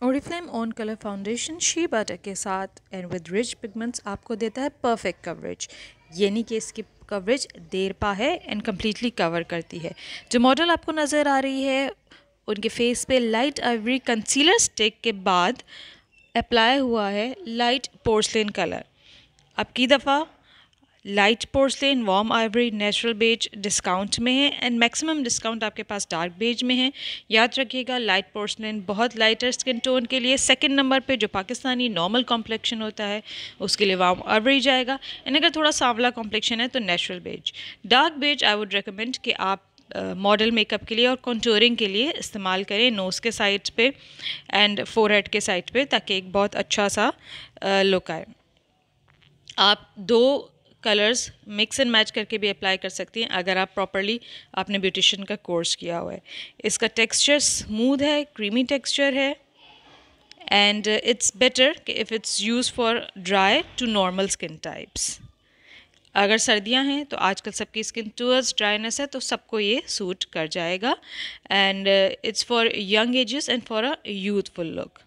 Oriflame on colour foundation shea butter के साथ and with rich pigments आपको देता है परफेक्ट कवरेज यानी कि इसकी कवरेज देर पा है एंड कम्प्लीटली कवर करती है. जो मॉडल आपको नज़र आ रही है, उनके फेस पे लाइट आइवरी कंसीलर स्टिक के बाद अप्लाई हुआ है लाइट पोर्सलिन कलर अब की दफ़ा light porcelain warm ivory natural beige discount में है एंड मैक्सिमम डिस्काउंट आपके पास डार्क बेज में है। याद रखिएगा लाइट पोर्सलेन बहुत लाइटर स्किन टोन के लिए सेकंड नंबर पे जो पाकिस्तानी नॉर्मल कॉम्प्लेक्शन होता है उसके लिए वार्म आइवरी जाएगा। एंड अगर थोड़ा सांवला कॉम्प्लेक्शन है तो natural beige dark beige I would recommend कि आप मॉडल uh, मेकअप के लिए और कंटूरिंग के लिए इस्तेमाल करें नोज़ के साइड पे एंड फोरहेड के साइड पे ताकि एक बहुत अच्छा सा लुक आए। आप दो कलर्स मिक्स एंड मैच करके भी अप्लाई कर सकती हैं, अगर आप प्रॉपरली आपने ब्यूटिशन का कोर्स किया हुआ है। इसका टेक्सचर स्मूथ है क्रीमी टेक्सचर है एंड इट्स बेटर कि if it's use for dry to normal skin types अगर सर्दियाँ हैं तो आजकल सबकी स्किन टूअर्स ड्राइनेस है तो सबको ये सूट कर जाएगा। And it's for young ages and for a youthful look